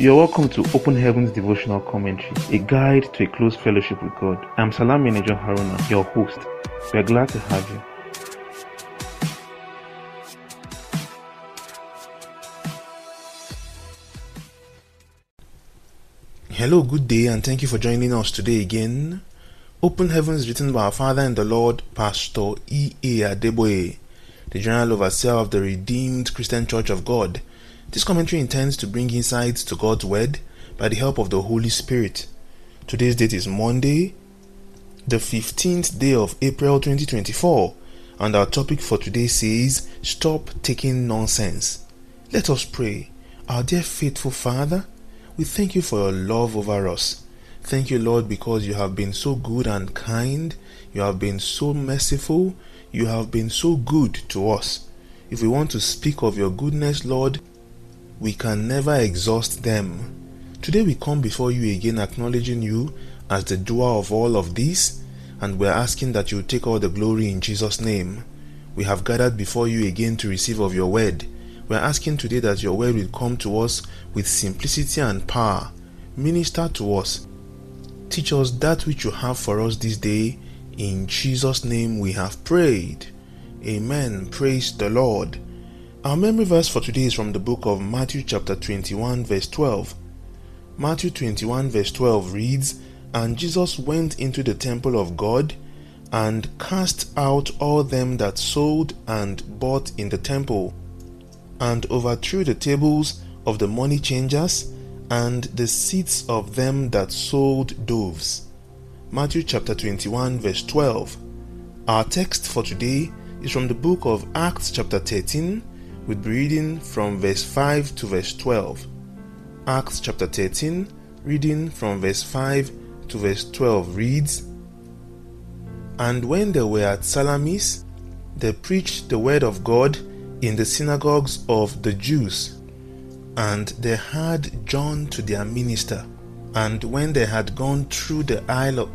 You're welcome to Open Heavens Devotional Commentary, a guide to a close fellowship with God. I'm Salam Manager Haruna, your host. We're glad to have you. Hello, good day, and thank you for joining us today again. Open Heavens written by our Father and the Lord, Pastor E. A. Adeboye, the General Overseer of the Redeemed Christian Church of God. This commentary intends to bring insights to God's Word by the help of the Holy Spirit. Today's date is Monday, the 15th day of April 2024, and our topic for today says Stop Taking Nonsense. Let us pray. Our dear faithful Father, we thank you for your love over us. Thank you, Lord, because you have been so good and kind. You have been so merciful. You have been so good to us. If we want to speak of your goodness, Lord, we can never exhaust them. Today we come before you again acknowledging you as the doer of all of this, and we're asking that you take all the glory in Jesus' name. We have gathered before you again to receive of your word. We're asking today that your word will come to us with simplicity and power. Minister to us. Teach us that which you have for us this day. In Jesus' name we have prayed. Amen. Praise the Lord. Our memory verse for today is from the book of Matthew, chapter 21, verse 12. Matthew 21, verse 12 reads, And Jesus went into the temple of God and cast out all them that sold and bought in the temple, and overthrew the tables of the money changers and the seats of them that sold doves. Matthew chapter 21, verse 12. Our text for today is from the book of Acts, chapter 13 We'll be reading from verse 5 to verse 12. Acts chapter 13, reading from verse 5 to verse 12 reads And when they were at Salamis, they preached the word of God in the synagogues of the Jews. And they had John to their minister. And when they had gone through the isle,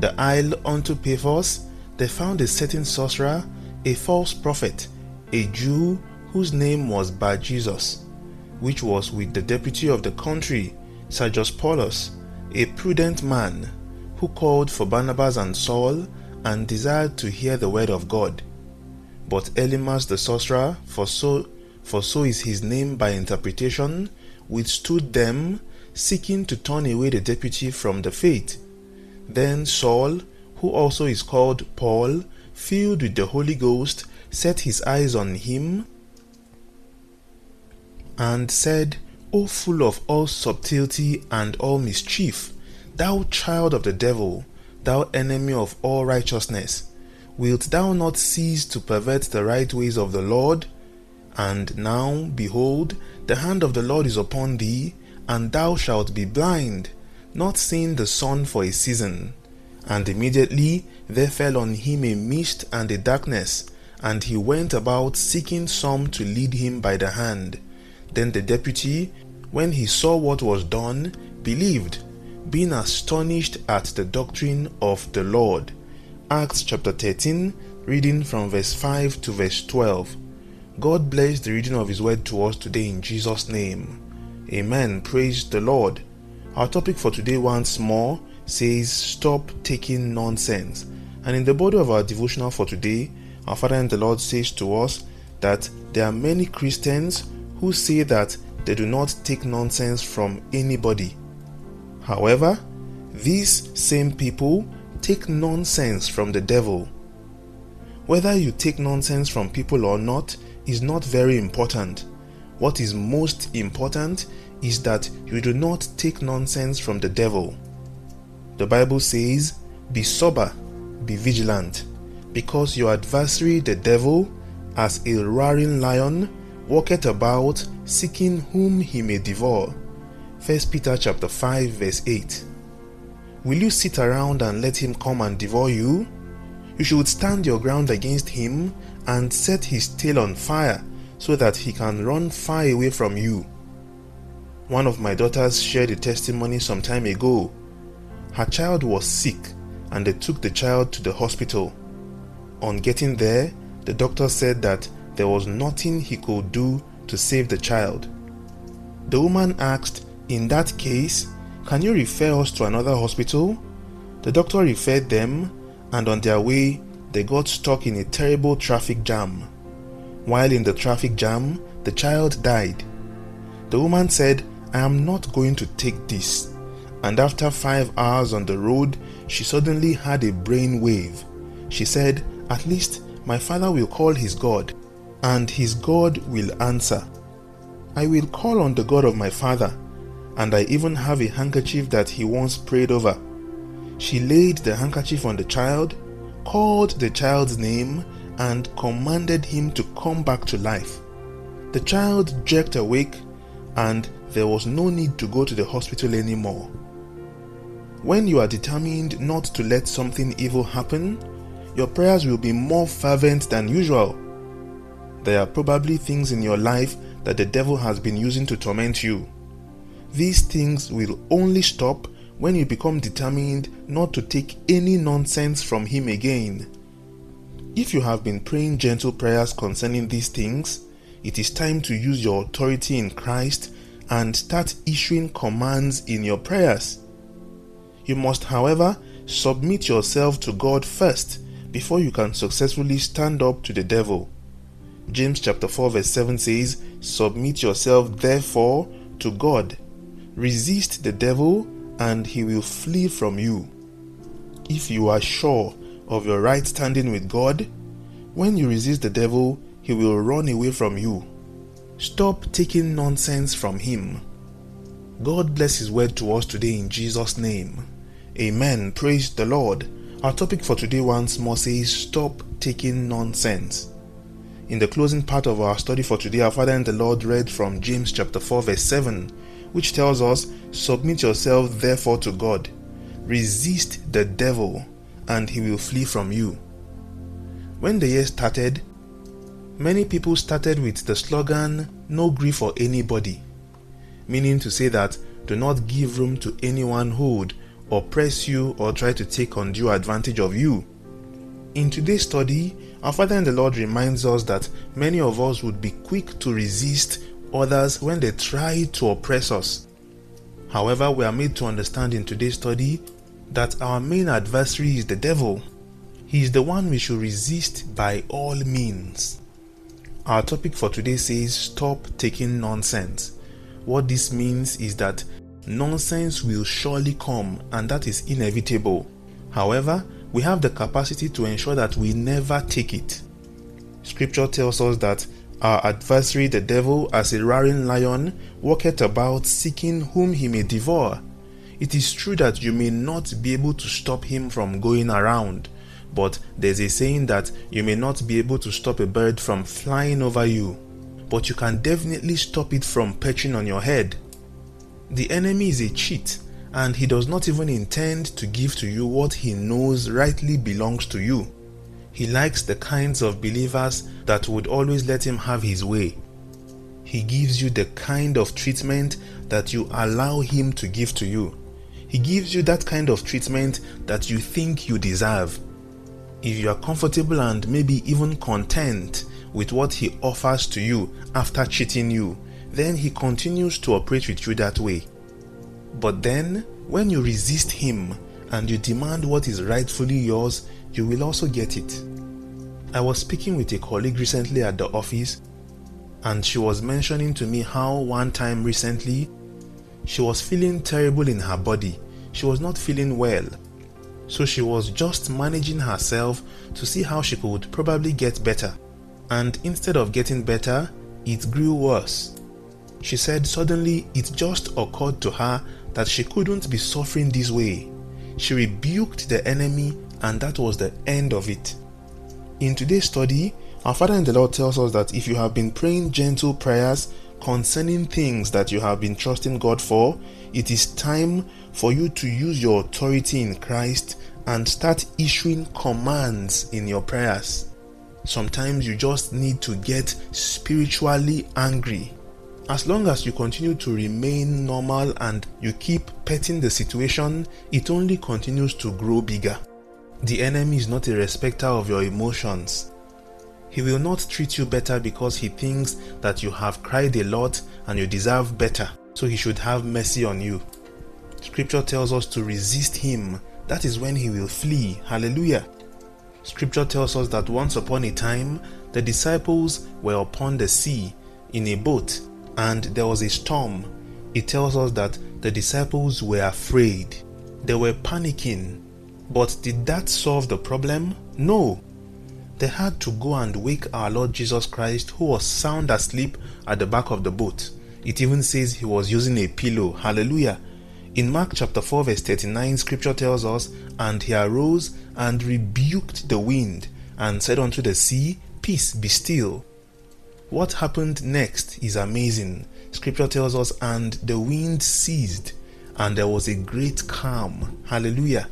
the isle unto Paphos, they found a certain sorcerer, a false prophet, a Jew whose name was Bar Jesus, which was with the deputy of the country, Sergius Paulus, a prudent man, who called for Barnabas and Saul and desired to hear the word of God. But Elymas the sorcerer, for so, for so is his name by interpretation, withstood them, seeking to turn away the deputy from the faith. Then Saul, who also is called Paul, filled with the Holy Ghost, set his eyes on him and said, O full of all subtlety and all mischief, thou child of the devil, thou enemy of all righteousness, wilt thou not cease to pervert the right ways of the Lord? And now, behold, the hand of the Lord is upon thee, and thou shalt be blind, not seeing the sun for a season. And immediately there fell on him a mist and a darkness, and he went about seeking some to lead him by the hand. Then the deputy, when he saw what was done, believed, being astonished at the doctrine of the Lord. Acts chapter 13, reading from verse 5 to verse 12. God bless the reading of His word to us today in Jesus' name. Amen. Praise the Lord. Our topic for today, once more, says Stop taking nonsense. And in the body of our devotional for today, our Father and the Lord says to us that there are many Christians who say that they do not take nonsense from anybody. However, these same people take nonsense from the devil. Whether you take nonsense from people or not is not very important. What is most important is that you do not take nonsense from the devil. The Bible says, Be sober, be vigilant, because your adversary, the devil, as a roaring lion, walketh about seeking whom he may devour. 1 Peter chapter 5 verse 8. Will you sit around and let him come and devour you? You should stand your ground against him and set his tail on fire so that he can run far away from you. One of my daughters shared a testimony some time ago. Her child was sick and they took the child to the hospital. On getting there, the doctor said that there was nothing he could do to save the child. The woman asked In that case, can you refer us to another hospital? The doctor referred them, and on their way, they got stuck in a terrible traffic jam. While in the traffic jam, the child died. The woman said, I am not going to take this. And after five hours on the road, she suddenly had a brain wave. She said, At least my father will call his God, and his God will answer. I will call on the God of my father, and I even have a handkerchief that he once prayed over. She laid the handkerchief on the child, called the child's name, and commanded him to come back to life. The child jerked awake, and there was no need to go to the hospital anymore. When you are determined not to let something evil happen, your prayers will be more fervent than usual. There are probably things in your life that the devil has been using to torment you. These things will only stop when you become determined not to take any nonsense from him again. If you have been praying gentle prayers concerning these things, it is time to use your authority in Christ and start issuing commands in your prayers. You must, however, submit yourself to God first before you can successfully stand up to the devil. James chapter 4 verse 7 says, Submit yourself therefore to God. Resist the devil and he will flee from you. If you are sure of your right standing with God, when you resist the devil, he will run away from you. Stop taking nonsense from him. God bless his word to us today in Jesus' name. Amen. Praise the Lord. Our topic for today once more says stop taking nonsense. In the closing part of our study for today, our Father and the Lord read from James chapter 4, verse 7, which tells us, Submit yourself therefore to God, resist the devil, and he will flee from you. When the year started, many people started with the slogan, No grief for anybody, meaning to say that do not give room to anyone who would oppress you or try to take undue advantage of you. In today's study, our Father in the Lord reminds us that many of us would be quick to resist others when they try to oppress us. However, we are made to understand in today's study that our main adversary is the devil. He is the one we should resist by all means. Our topic for today says stop taking nonsense. What this means is that nonsense will surely come and that is inevitable. However, we have the capacity to ensure that we never take it. Scripture tells us that our adversary, the devil, as a roaring lion, walketh about seeking whom he may devour. It is true that you may not be able to stop him from going around, but there's a saying that you may not be able to stop a bird from flying over you, but you can definitely stop it from perching on your head. The enemy is a cheat, and he does not even intend to give to you what he knows rightly belongs to you. He likes the kinds of believers that would always let him have his way. He gives you the kind of treatment that you allow him to give to you. He gives you that kind of treatment that you think you deserve. If you are comfortable and maybe even content with what he offers to you after cheating you, then he continues to operate with you that way. But then, when you resist him and you demand what is rightfully yours, you will also get it. I was speaking with a colleague recently at the office, and she was mentioning to me how one time recently she was feeling terrible in her body. She was not feeling well. So she was just managing herself to see how she could probably get better. And instead of getting better, it grew worse. She said suddenly it just occurred to her that she couldn't be suffering this way. She rebuked the enemy, and that was the end of it. In today's study, our Father in the Lord tells us that if you have been praying gentle prayers concerning things that you have been trusting God for, it is time for you to use your authority in Christ and start issuing commands in your prayers. Sometimes you just need to get spiritually angry. As long as you continue to remain normal and you keep petting the situation, it only continues to grow bigger. The enemy is not a respecter of your emotions. He will not treat you better because he thinks that you have cried a lot and you deserve better. so he should have mercy on you. Scripture tells us to resist him. That is when he will flee. Hallelujah. Scripture tells us that once upon a time, the disciples were upon the sea in a boat and there was a storm. It tells us that the disciples were afraid. They were panicking. But did that solve the problem? No. They had to go and wake our Lord Jesus Christ, who was sound asleep at the back of the boat. It even says he was using a pillow. Hallelujah. In Mark chapter 4, verse 39, scripture tells us, And he arose and rebuked the wind, and said unto the sea, Peace, be still. What happened next is amazing. Scripture tells us, And the wind ceased, and there was a great calm. Hallelujah.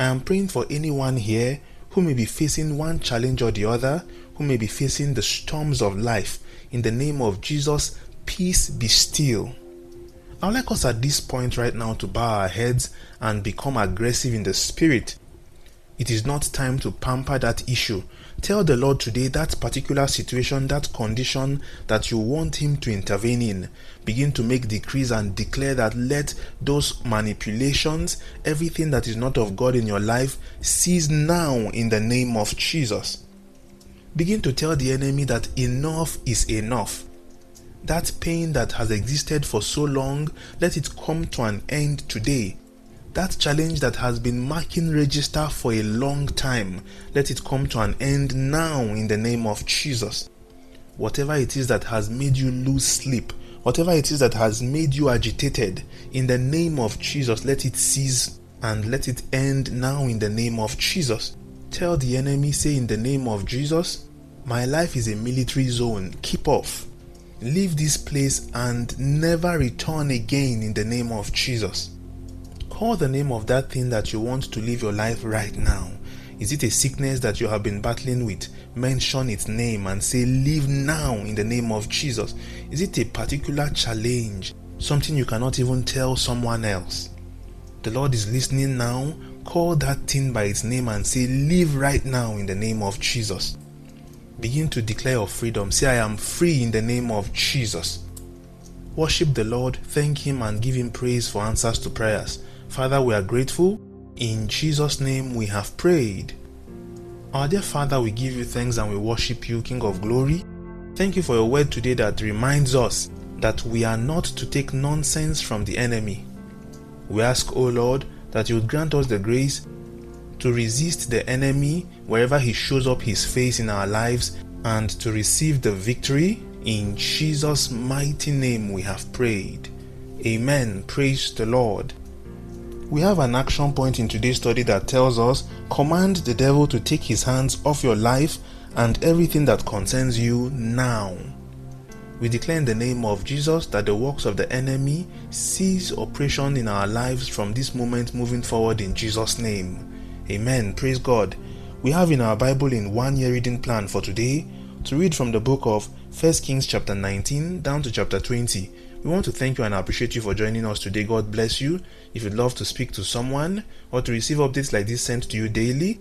I am praying for anyone here who may be facing one challenge or the other, who may be facing the storms of life. In the name of Jesus, peace be still. I would like us at this point right now to bow our heads and become aggressive in the spirit. It is not time to pamper that issue. Tell the Lord today that particular situation, that condition that you want Him to intervene in. Begin to make decrees and declare that let those manipulations, everything that is not of God in your life, cease now in the name of Jesus. Begin to tell the enemy that enough is enough. That pain that has existed for so long, let it come to an end today. That challenge that has been marking register for a long time, let it come to an end now in the name of Jesus. Whatever it is that has made you lose sleep, whatever it is that has made you agitated, in the name of Jesus, let it cease and let it end now in the name of Jesus. Tell the enemy, say, in the name of Jesus, my life is a military zone. Keep off. Leave this place and never return again in the name of Jesus. Call the name of that thing that you want to live your life right now. Is it a sickness that you have been battling with? Mention its name and say, Live now in the name of Jesus. Is it a particular challenge? Something you cannot even tell someone else? The Lord is listening now. Call that thing by its name and say, Live right now in the name of Jesus. Begin to declare your freedom. Say, I am free in the name of Jesus. Worship the Lord, thank Him, and give Him praise for answers to prayers. Father, we are grateful. In Jesus' name we have prayed. Our dear Father, we give you thanks and we worship you, King of glory. Thank you for your word today that reminds us that we are not to take nonsense from the enemy. We ask, O Lord, that you would grant us the grace to resist the enemy wherever he shows up his face in our lives and to receive the victory. In Jesus' mighty name we have prayed. Amen. Praise the Lord. We have an action point in today's study that tells us command the devil to take his hands off your life and everything that concerns you now. We declare in the name of Jesus that the works of the enemy cease operation in our lives from this moment moving forward in Jesus' name. Amen. Praise God. We have in our Bible in one year reading plan for today to read from the book of 1 Kings chapter 19 down to chapter 20. We want to thank you and appreciate you for joining us today. God bless you. If you'd love to speak to someone or to receive updates like this sent to you daily,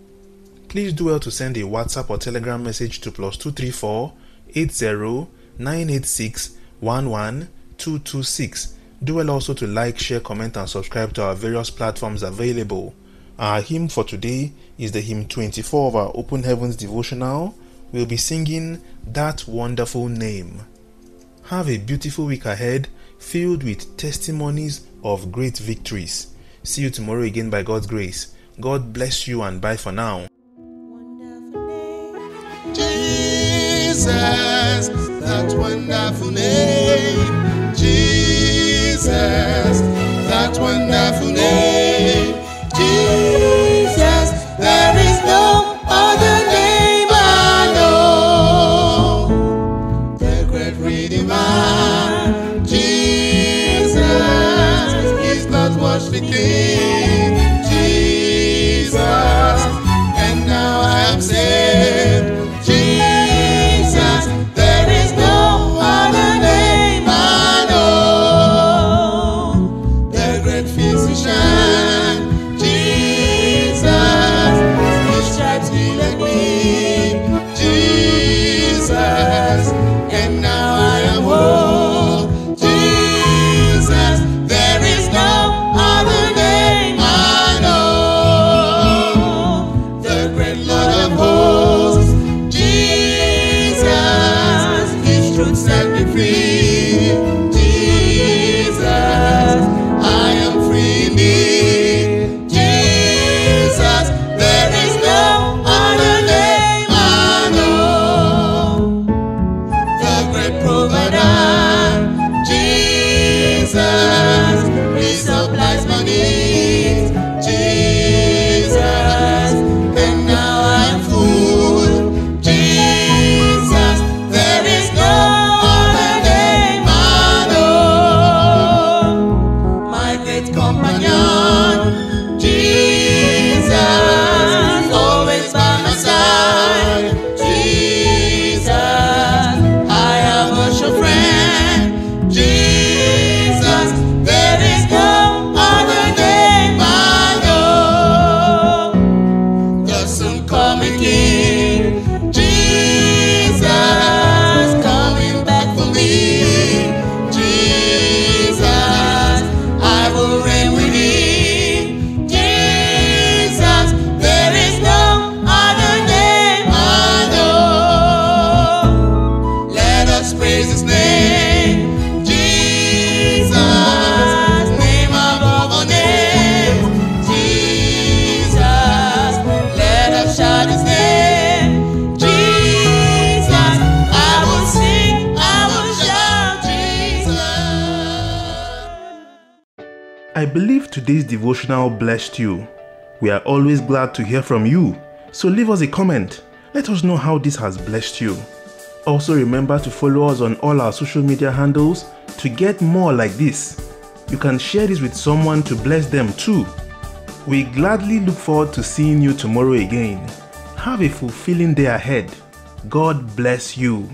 please do well to send a WhatsApp or Telegram message to plus 234 80 986 11226. Do well also to like, share, comment, and subscribe to our various platforms available. Our hymn for today is the hymn 24 of our Open Heavens devotional. We'll be singing That Wonderful Name. Have a beautiful week ahead filled with testimonies of great victories. See you tomorrow again by God's grace. God bless you and bye for now. Jesus, that wonderful name. Jesus, blood beginning. I believe today's devotional blessed you. We are always glad to hear from you, so leave us a comment. Let us know how this has blessed you. Also, remember to follow us on all our social media handles to get more like this. You can share this with someone to bless them too. We gladly look forward to seeing you tomorrow again. Have a fulfilling day ahead. God bless you.